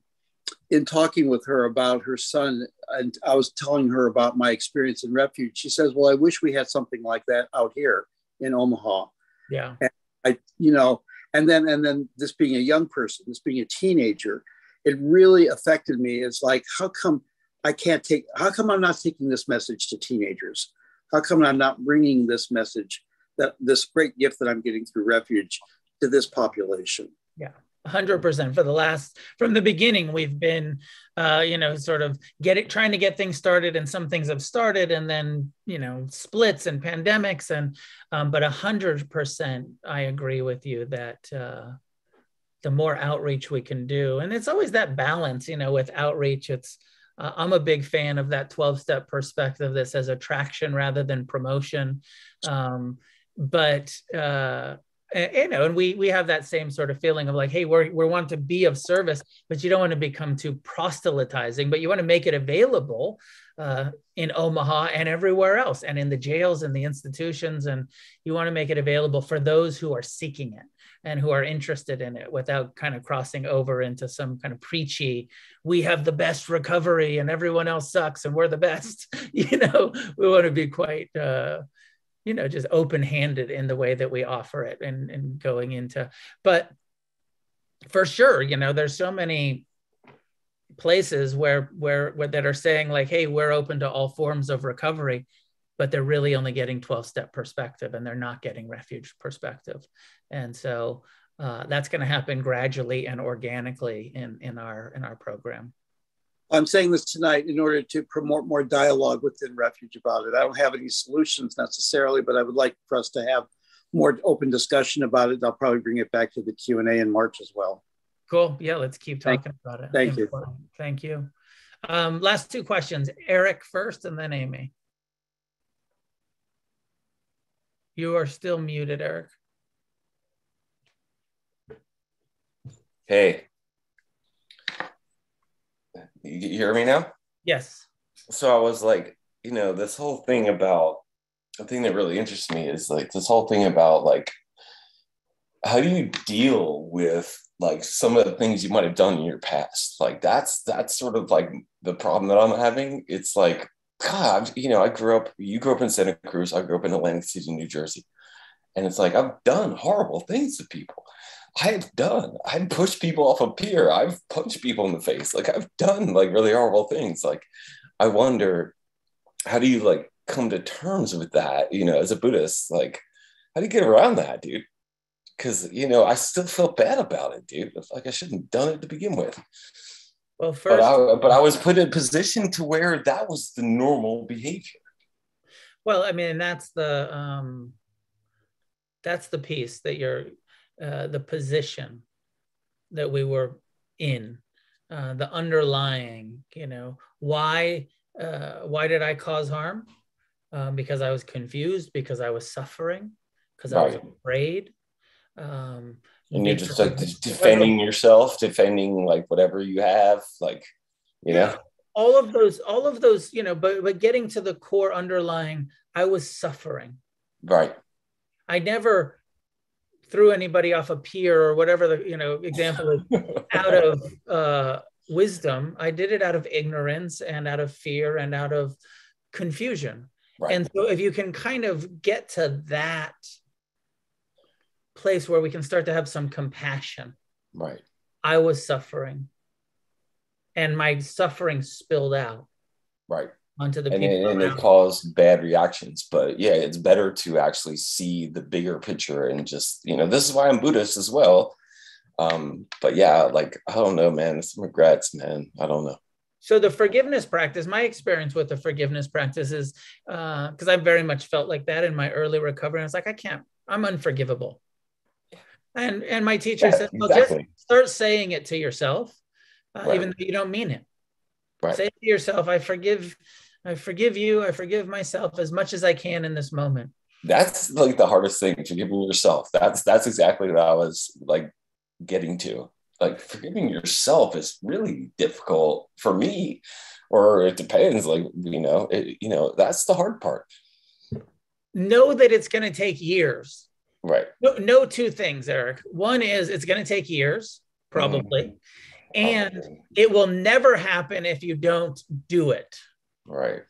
in talking with her about her son, and I was telling her about my experience in refuge, she says, Well, I wish we had something like that out here in Omaha. Yeah. And I, you know, and then and then this being a young person, this being a teenager, it really affected me. It's like, how come I can't take how come I'm not taking this message to teenagers? How come I'm not bringing this message that this great gift that I'm getting through refuge to this population? Yeah. 100% for the last from the beginning we've been uh you know sort of get it trying to get things started and some things have started and then you know splits and pandemics and um but 100% i agree with you that uh the more outreach we can do and it's always that balance you know with outreach it's uh, i'm a big fan of that 12 step perspective that says attraction rather than promotion um but uh you know, and we we have that same sort of feeling of like, hey, we're we want to be of service, but you don't want to become too proselytizing, but you want to make it available uh, in Omaha and everywhere else, and in the jails and the institutions, and you want to make it available for those who are seeking it and who are interested in it without kind of crossing over into some kind of preachy we have the best recovery and everyone else sucks and we're the best you know? We want to be quite uh, you know just open handed in the way that we offer it and and going into but for sure you know there's so many places where, where where that are saying like hey we're open to all forms of recovery but they're really only getting 12 step perspective and they're not getting refuge perspective. And so uh, that's going to happen gradually and organically in in our in our program I'm saying this tonight in order to promote more dialogue within Refuge about it. I don't have any solutions necessarily, but I would like for us to have more open discussion about it. I'll probably bring it back to the Q and A in March as well. Cool. Yeah, let's keep talking Thank, about it. Thank you. Thank you. Um, last two questions. Eric first, and then Amy. You are still muted, Eric. Hey, you hear me now? Yes. So I was like, you know, this whole thing about the thing that really interests me is like this whole thing about like how do you deal with like some of the things you might have done in your past? Like that's that's sort of like the problem that i'm having. It's like god you know i grew up you grew up in santa cruz. I grew up in atlantic city new jersey. And it's like i've done horrible things to people I've done. I've pushed people off a pier. I've punched people in the face. Like I've done like really horrible things. Like I wonder, how do you like come to terms with that? You know, as a Buddhist, like how do you get around that, dude? Because you know, I still feel bad about it, dude. It's like I shouldn't have done it to begin with. Well, first, but I, but I was put in a position to where that was the normal behavior. Well, I mean, that's the um, that's the piece that you're uh, the position that we were in, uh, the underlying, you know, why uh, why did I cause harm? Um, because I was confused, because I was suffering, because I was afraid. Um, and you're just like defending yourself, defending like whatever you have, like you know. All of those, all of those, you know, but but getting to the core underlying, I was suffering. Right. I never threw anybody off a pier or whatever the you know example is out of uh, wisdom. I did it out of ignorance and out of fear and out of confusion. Right. And so if you can kind of get to that place where we can start to have some compassion. Right. I was suffering and my suffering spilled out. Right onto the and people. It, and it caused bad reactions. But yeah, it's better to actually see the bigger picture and just, you know, this is why I'm Buddhist as well. Um, but yeah, like I don't know, man. Some regrets, man. I don't know. So the forgiveness practice, my experience with the forgiveness practice is because uh, I very much felt like that in my early recovery. I was like, I can't, I'm unforgivable. And and my teacher yeah, said, well, exactly. just start saying it to yourself, uh, right. even though you don't mean it. Right. Say to yourself, I forgive I forgive you. I forgive myself as much as I can in this moment. That's like the hardest thing, forgiving yourself. That's that's exactly what I was like getting to. Like forgiving yourself is really difficult for me, or it depends. Like you know, it, you know, that's the hard part. Know that it's going to take years. Right. No, no two things, Eric. One is it's going to take years, probably. Mm. And it will never happen if you don't do it. Right.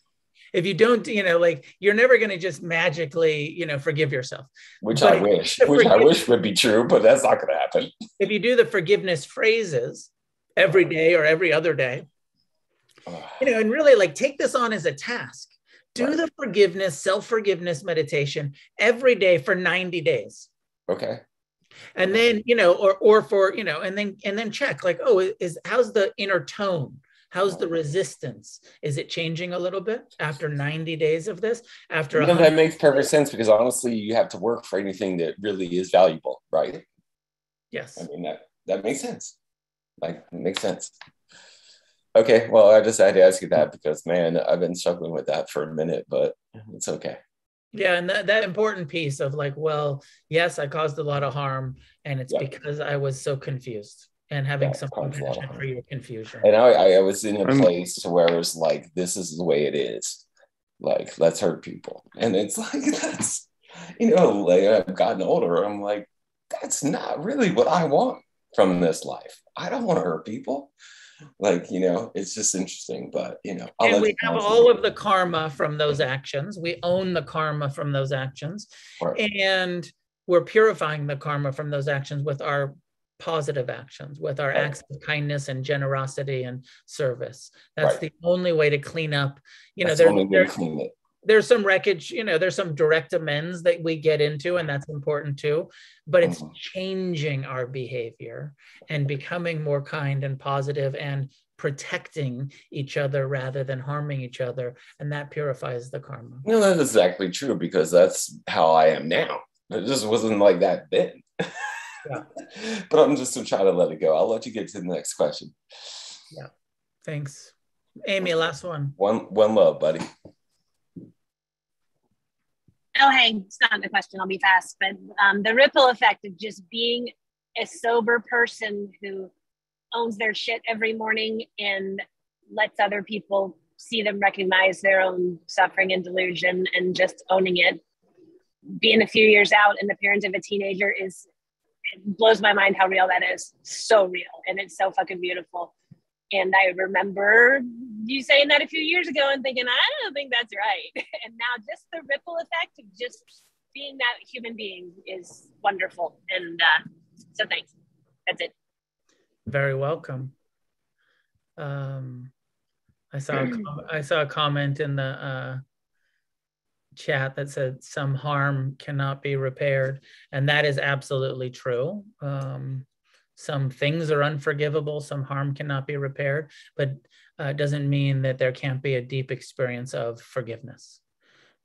If you don't, you know, like you're never going to just magically, you know, forgive yourself. Which but I wish, which I wish would be true, but that's not going to happen. If you do the forgiveness phrases every day or every other day, you know, and really like take this on as a task. Do right. the forgiveness, self forgiveness meditation every day for 90 days. Okay and then you know or or for you know and then and then check like oh is how's the inner tone How's the resistance? Is it changing a little bit after 90 days of this? After you know, that makes perfect sense because honestly, you have to work for anything that really is valuable, right? Yes. I mean that that makes sense. Like makes sense. Okay, well, I just had to ask you that because man, I've been struggling with that for a minute, but mm-hmm. it's okay. Yeah, and that, that important piece of like, well, yes, I caused a lot of harm, and it's Yeah. because I was so confused and having Yeah, some caused a lot of compassion for your confusion. And I, I was in a I'm- place to where it was like, this is the way it is. Like, let's hurt people. And it's like, that's, you know, like I've gotten older. I'm like, that's not really what I want from this life. I don't want to hurt people. Like, you know, it's just interesting. But, you know, I'll and we have know. all of the karma from those actions. We own the karma from those actions. Right. And we're purifying the karma from those actions with our positive actions, with our acts of kindness and generosity and service. That's Right. the only way to clean up. You know, That's the there, there, to clean it. there's some wreckage, you know, there's some direct amends that we get into, and that's important too. But it's Mhm. changing our behavior and becoming more kind and positive and protecting each other rather than harming each other. And that purifies the karma. No, that's exactly true because that's how I am now. It just wasn't like that then. Yeah. but I'm just trying to let it go. I'll let you get to the next question. Yeah. Thanks. Amy, last one. One one love, buddy. Oh, hey, it's not the question. I'll be fast. But um, the ripple effect of just being a sober person who owns their shit every morning and lets other people see them recognize their own suffering and delusion and just owning it. Being a few years out and the parent of a teenager is, it blows my mind how real that is. So real. And it's so fucking beautiful. And I remember you saying that a few years ago and thinking, I don't think that's right. And now just the ripple effect of just being that human being is wonderful. And uh, so thanks. That's it. Very welcome. Um, I saw a com- I saw a comment in the uh, chat that said some harm cannot be repaired, and that is absolutely true. Um, some things are unforgivable, some harm cannot be repaired, but uh, it doesn't mean that there can't be a deep experience of forgiveness.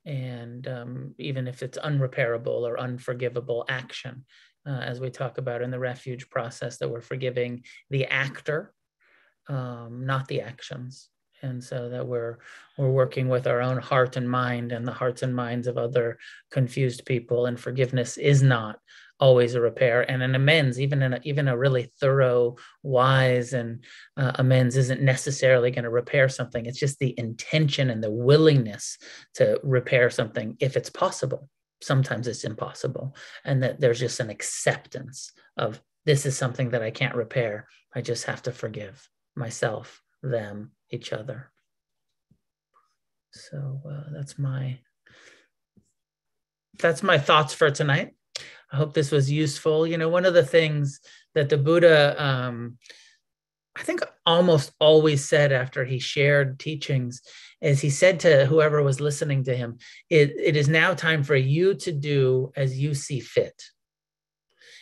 And um, even if it's unrepairable or unforgivable action, uh, as we talk about in the refuge process, that we're forgiving the actor, um, not the actions. And so that we're we're working with our own heart and mind and the hearts and minds of other confused people. And forgiveness is not always a repair. And an amends even in a, even a really thorough wise and uh, amends isn't necessarily going to repair something. It's just the intention and the willingness to repair something if it's possible. Sometimes it's impossible. And that there's just an acceptance of this is something that i can't repair. I just have to forgive myself them each other so uh, that's my that's my thoughts for tonight I hope this was useful. You know, one of the things that the Buddha, um, I think, almost always said after he shared teachings is he said to whoever was listening to him, it, it is now time for you to do as you see fit.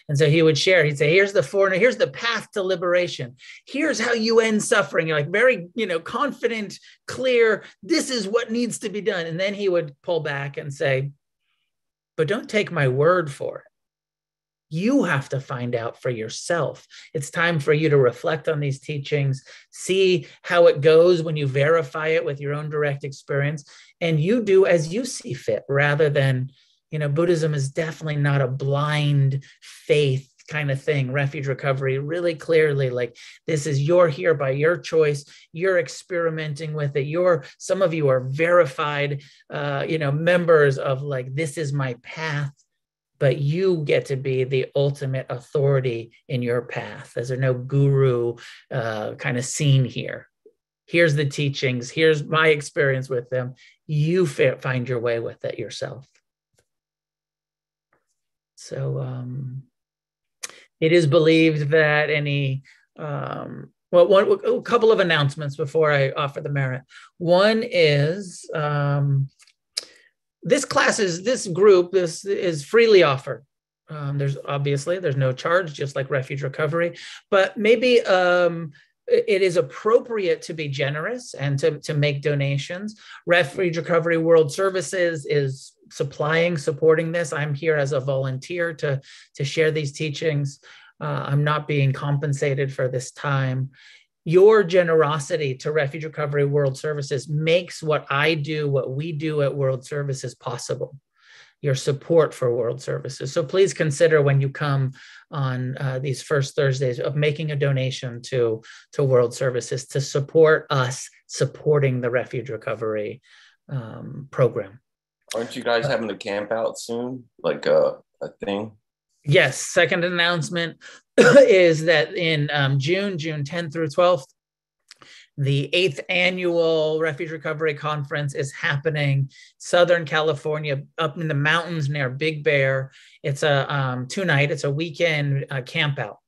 And so he would share, he'd say, here's the four, here's the path to liberation. Here's how you end suffering. You're like very, you know, confident, clear, this is what needs to be done. And then he would pull back and say, but don't take my word for it you have to find out for yourself. It's time for you to reflect on these teachings, see how it goes when you verify it with your own direct experience, and you do as you see fit rather than, you know, Buddhism is definitely not a blind faith kind of thing refuge recovery really clearly like this is you're here by your choice you're experimenting with it you're some of you are verified uh, you know members of like this is my path but you get to be the ultimate authority in your path. There's no guru uh, kind of scene here. Here's the teachings. Here's my experience with them. You find your way with it yourself. So um, it is believed that any um, well, one, a couple of announcements before I offer the merit. One is um, this class is this group this is freely offered um, there's obviously there's no charge just like refuge recovery but maybe um, it is appropriate to be generous and to, to make donations refuge recovery world services is supplying supporting this i'm here as a volunteer to to share these teachings uh, i'm not being compensated for this time your generosity to Refuge Recovery World Services makes what I do, what we do at World Services possible. your support for World Services. So please consider when you come on uh, these first Thursdays of making a donation to, to World Services to support us supporting the refuge recovery um, program. Aren't you guys having a camp out soon? Like a, a thing? Yes. Second announcement is that in um, June, June 10th through 12th, the eighth annual Refuge Recovery Conference is happening Southern California, up in the mountains near Big Bear. It's a um, two night, it's a weekend uh, camp out.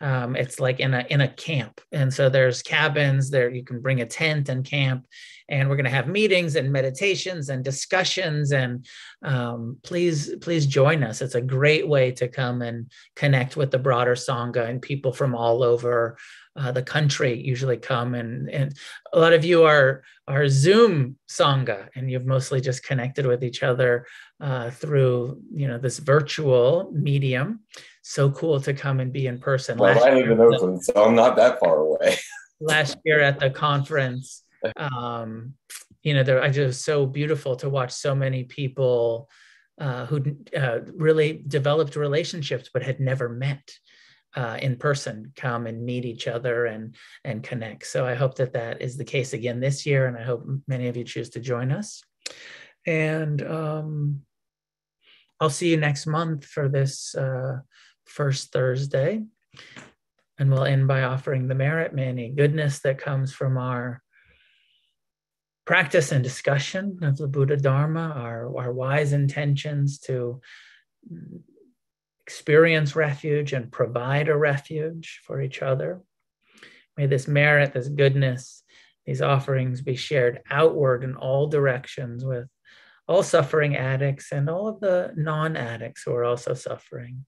Um, it's like in a in a camp, and so there's cabins there. You can bring a tent and camp, and we're going to have meetings and meditations and discussions. And um, please please join us. It's a great way to come and connect with the broader sangha and people from all over uh, the country usually come. And and a lot of you are are zoom sangha and you've mostly just connected with each other uh, through you know this virtual medium. So cool to come and be in person. Well, i live in oakland so i'm not that far away. last year at the conference um, you know there i just so beautiful to watch so many people uh, who uh, really developed relationships but had never met uh, in person come and meet each other and and connect. So I hope that that is the case again this year, and I hope many of you choose to join us. And um, I'll see you next month for this uh, first Thursday, and we'll end by offering the merit, many goodness that comes from our practice and discussion of the Buddha Dharma, our, our wise intentions to experience refuge and provide a refuge for each other. May this merit, this goodness, these offerings be shared outward in all directions with all suffering addicts and all of the non addicts who are also suffering.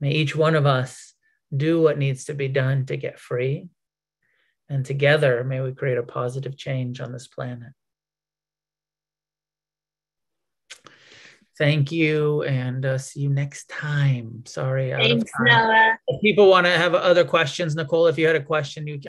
May each one of us do what needs to be done to get free. And together, may we create a positive change on this planet. Thank you, and uh, see you next time. Sorry, Thanks, Noah. If people want to have other questions, Nicole, if you had a question, you